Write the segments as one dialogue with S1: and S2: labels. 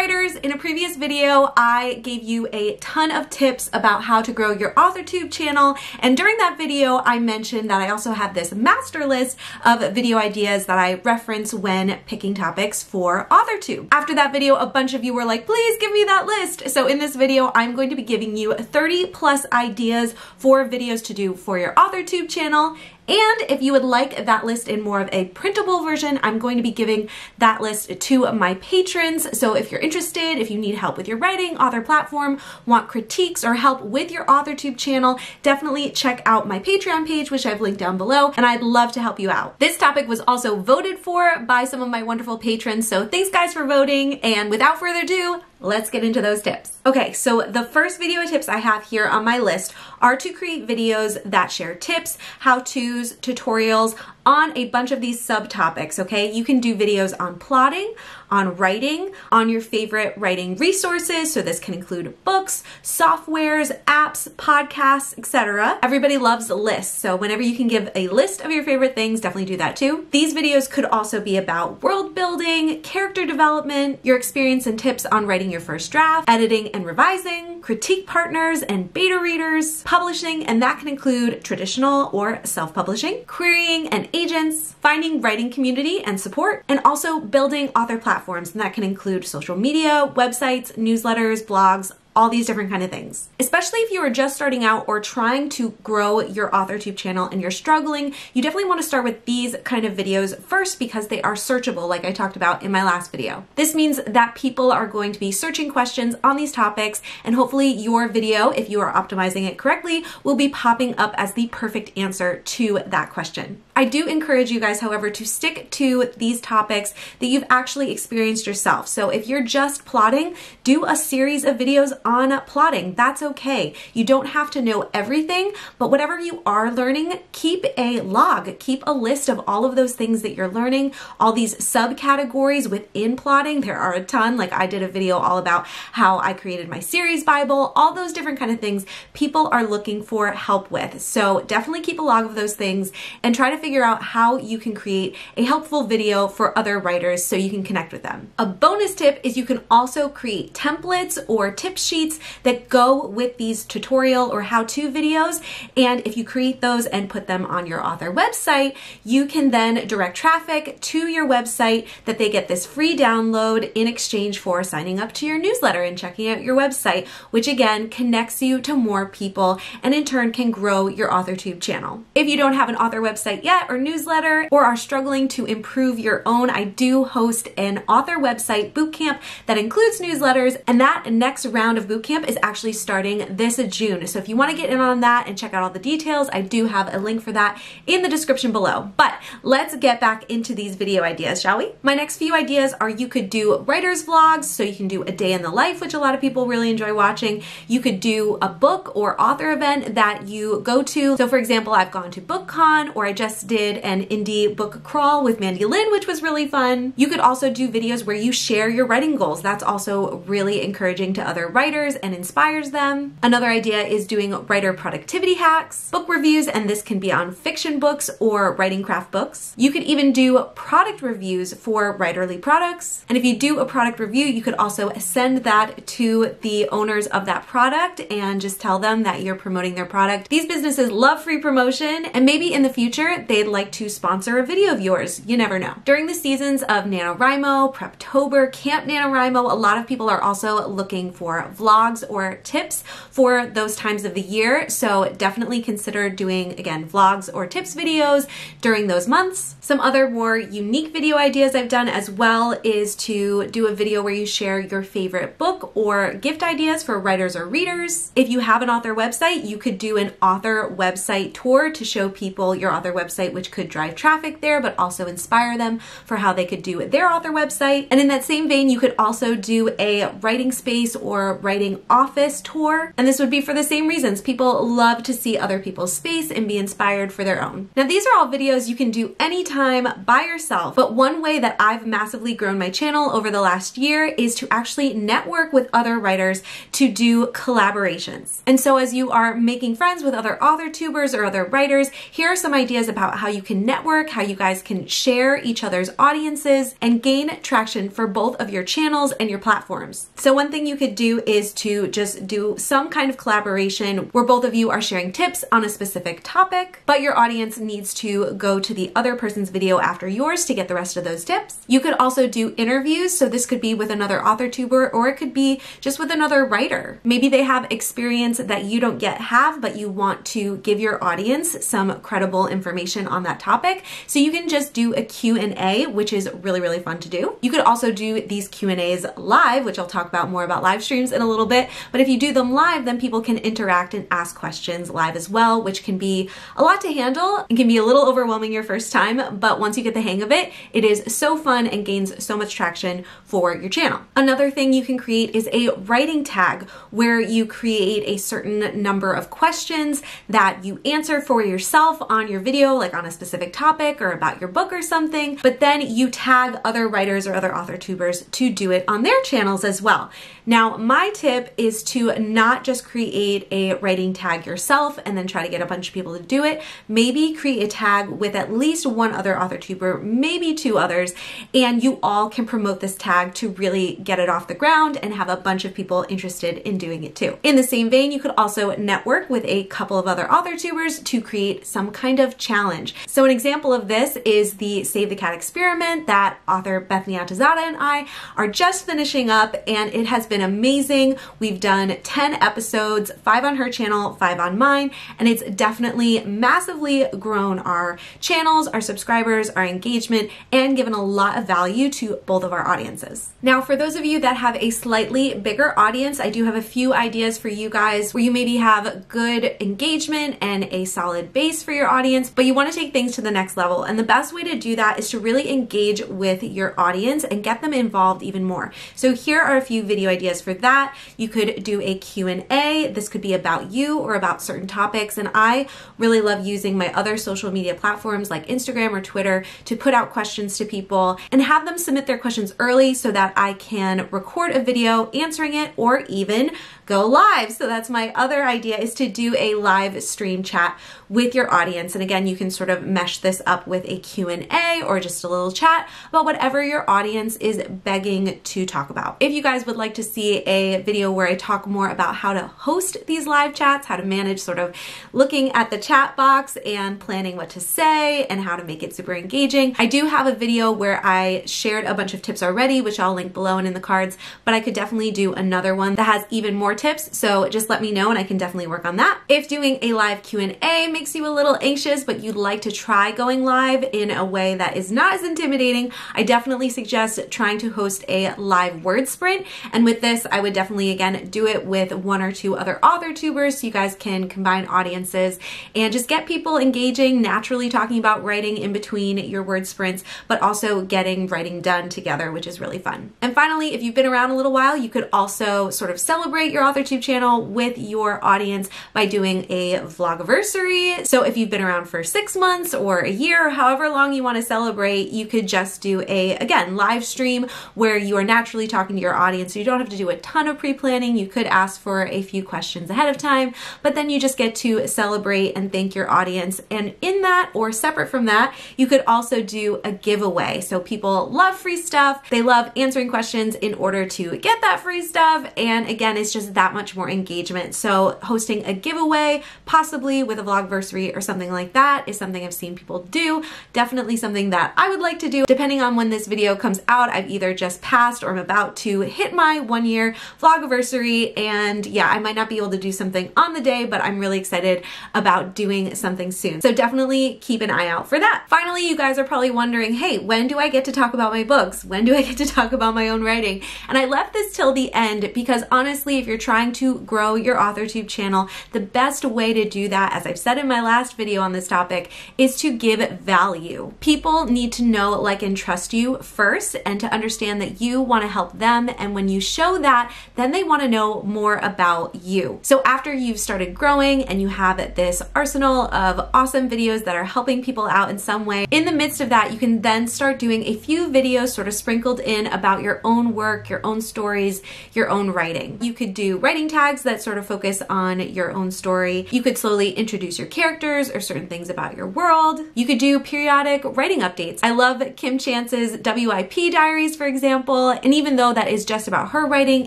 S1: writer writers, in a previous video, I gave you a ton of tips about how to grow your AuthorTube channel. And during that video, I mentioned that I also have this master list of video ideas that I reference when picking topics for AuthorTube. After that video, a bunch of you were like, please give me that list. So in this video, I'm going to be giving you 30 plus ideas for videos to do for your AuthorTube channel and if you would like that list in more of a printable version, I'm going to be giving that list to my patrons. So if you're interested, if you need help with your writing, author platform, want critiques or help with your AuthorTube channel, definitely check out my Patreon page, which I've linked down below, and I'd love to help you out. This topic was also voted for by some of my wonderful patrons, so thanks guys for voting, and without further ado, let's get into those tips. Okay, so the first video tips I have here on my list are to create videos that share tips, how-tos, tutorials on a bunch of these subtopics, okay? You can do videos on plotting, on writing, on your favorite writing resources. So this can include books, softwares, apps, podcasts, etc. Everybody loves lists. So whenever you can give a list of your favorite things, definitely do that too. These videos could also be about world building, character development, your experience and tips on writing your first draft, editing and revising, critique partners and beta readers, publishing, and that can include traditional or self-publishing, querying and agents, finding writing community and support, and also building author platforms. And that can include social media, websites, newsletters, blogs, all these different kind of things. Especially if you are just starting out or trying to grow your AuthorTube channel and you're struggling, you definitely want to start with these kind of videos first because they are searchable like I talked about in my last video. This means that people are going to be searching questions on these topics and hopefully your video, if you are optimizing it correctly, will be popping up as the perfect answer to that question. I do encourage you guys, however, to stick to these topics that you've actually experienced yourself. So if you're just plotting, do a series of videos on plotting. That's okay. You don't have to know everything, but whatever you are learning, keep a log, keep a list of all of those things that you're learning, all these subcategories within plotting. There are a ton. Like I did a video all about how I created my series Bible, all those different kind of things people are looking for help with. So definitely keep a log of those things and try to figure out how you can create a helpful video for other writers so you can connect with them. A bonus tip is you can also create templates or tip sheets that go with these tutorial or how-to videos. And if you create those and put them on your author website, you can then direct traffic to your website that they get this free download in exchange for signing up to your newsletter and checking out your website, which again connects you to more people and in turn can grow your AuthorTube channel. If you don't have an author website yet or newsletter or are struggling to improve your own, I do host an author website bootcamp that includes newsletters and that next round of bootcamp is actually starting this June. So if you want to get in on that and check out all the details, I do have a link for that in the description below. But let's get back into these video ideas, shall we? My next few ideas are you could do writer's vlogs, so you can do a day in the life, which a lot of people really enjoy watching. You could do a book or author event that you go to. So for example, I've gone to BookCon or I just did an indie book crawl with Mandy Lynn, which was really fun. You could also do videos where you share your writing goals. That's also really encouraging to other writers and inspires them. Another idea is doing writer productivity hacks, book reviews, and this can be on fiction books or writing craft books. You could even do product reviews for writerly products. And if you do a product review, you could also send that to the owners of that product and just tell them that you're promoting their product. These businesses love free promotion and maybe in the future they'd like to sponsor a video of yours. You never know. During the seasons of NaNoWriMo, Preptober, Camp NaNoWriMo, a lot of people are also looking for vlogs or tips for those times of the year. So definitely consider doing, again, vlogs or tips videos during those months. Some other more unique video ideas I've done as well is to do a video where you share your favorite book or gift ideas for writers or readers. If you have an author website, you could do an author website tour to show people your author website, which could drive traffic there, but also inspire them for how they could do their author website. And in that same vein, you could also do a writing space or writing office tour. And this would be for the same reasons. People love to see other people's space and be inspired for their own. Now, these are all videos you can do anytime by yourself, but one way that I've massively grown my channel over the last year is to actually network with other writers to do collaborations. And so as you are making friends with other author tubers or other writers, here are some ideas about how you can network, how you guys can share each other's audiences and gain traction for both of your channels and your platforms. So one thing you could do is to just do some kind of collaboration where both of you are sharing tips on a specific topic, but your audience needs to go to the other person's video after yours to get the rest of those tips. You could also do interviews. So this could be with another author tuber or it could be just with another writer. Maybe they have experience that you don't yet have, but you want to give your audience some credible information on that topic. So you can just do a Q&A, which is really, really fun to do. You could also do these Q&As live, which I'll talk about more about live streams in a little bit. But if you do them live, then people can interact and ask questions live as well, which can be a lot to handle and can be a little overwhelming your first time. But once you get the hang of it, it is so fun and gains so much traction for your channel. Another thing you can create is a writing tag where you create a certain number of questions that you answer for yourself on your video, like on a specific topic or about your book or something, but then you tag other writers or other author tubers to do it on their channels as well. Now, my tip is to not just create a writing tag yourself and then try to get a bunch of people to do it. Maybe create a tag with at least one other author tuber, maybe two others, and you all can promote this tag to really get it off the ground and have a bunch of people interested in doing it too. In the same vein, you could also network with a couple of other author tubers to create some kind of challenge. So an example of this is the Save the Cat experiment that author Bethany Atazadeh and I are just finishing up and it has been been amazing. We've done 10 episodes, five on her channel, five on mine, and it's definitely massively grown our channels, our subscribers, our engagement, and given a lot of value to both of our audiences. Now, for those of you that have a slightly bigger audience, I do have a few ideas for you guys where you maybe have good engagement and a solid base for your audience, but you want to take things to the next level. And the best way to do that is to really engage with your audience and get them involved even more. So here are a few video ideas ideas for that. You could do a Q&A. This could be about you or about certain topics. And I really love using my other social media platforms like Instagram or Twitter to put out questions to people and have them submit their questions early so that I can record a video answering it or even go live. So that's my other idea is to do a live stream chat with your audience. And again, you can sort of mesh this up with a Q&A or just a little chat about whatever your audience is begging to talk about. If you guys would like to see a video where I talk more about how to host these live chats, how to manage sort of looking at the chat box and planning what to say and how to make it super engaging. I do have a video where I shared a bunch of tips already, which I'll link below and in the cards, but I could definitely do another one that has even more tips. So just let me know and I can definitely work on that. If doing a live Q&A makes you a little anxious, but you'd like to try going live in a way that is not as intimidating, I definitely suggest trying to host a live word sprint. And with this, I would definitely, again, do it with one or two other author tubers so you guys can combine audiences and just get people engaging, naturally talking about writing in between your word sprints, but also getting writing done together, which is really fun. And finally, if you've been around a little while, you could also sort of celebrate your AuthorTube channel with your audience by doing a vlogiversary. So if you've been around for six months or a year, however long you want to celebrate, you could just do a, again, live stream where you are naturally talking to your audience. So you don't have to do a ton of pre-planning. You could ask for a few questions ahead of time, but then you just get to celebrate and thank your audience. And in that or separate from that, you could also do a giveaway. So people love free stuff. They love answering questions in order to get that free stuff. And again, it's just that much more engagement. So hosting a giveaway, possibly with a vlogversary or something like that is something I've seen people do. Definitely something that I would like to do. Depending on when this video comes out, I've either just passed or I'm about to hit my one year vlogiversary and yeah, I might not be able to do something on the day, but I'm really excited about doing something soon. So definitely keep an eye out for that. Finally, you guys are probably wondering, hey, when do I get to talk about my books? When do I get to talk about my own writing? And I left this till the end because honestly, if you're trying to grow your AuthorTube channel, the best way to do that, as I've said in my last video on this topic, is to give value. People need to know, like, and trust you first and to understand that you want to help them. And when you show that, then they want to know more about you. So after you've started growing and you have this arsenal of awesome videos that are helping people out in some way, in the midst of that, you can then start doing a few videos sort of sprinkled in about your own work, your own stories, your own writing. You could do writing tags that sort of focus on your own story. You could slowly introduce your characters or certain things about your world. You could do periodic writing updates. I love Kim Chance's WIP diaries, for example, and even though that is just about her writing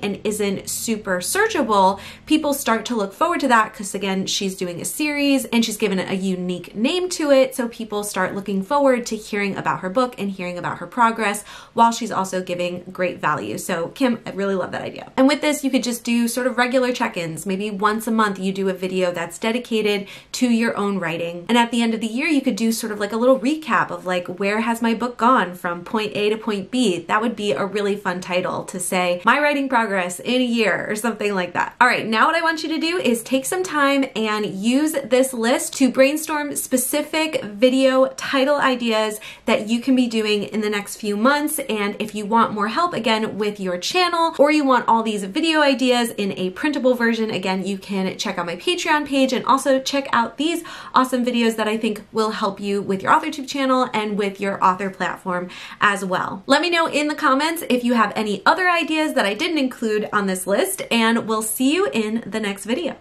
S1: and isn't super searchable, people start to look forward to that because again, she's doing a series and she's given a unique name to it. So people start looking forward to hearing about her book and hearing about her progress while she's also giving great value. So Kim, I really love that idea. And with this, you could just do sort of regular check-ins. Maybe once a month you do a video that's dedicated to your own writing. And at the end of the year, you could do sort of like a little recap of like, where has my book gone from point A to point B? That would be a really fun title to say, my writing progress in a year or something like that. All right, now what I want you to do is take some time and use this list to brainstorm specific video title ideas that you can be doing in the next few months. And if you want more help again with your channel or you want all these video ideas in a printable version, again, you can check out my Patreon page and also check out these awesome videos that I think will help you with your AuthorTube channel and with your author platform as well. Let me know in the comments if you have any other ideas that I didn't include on this list and we'll see you in the next video.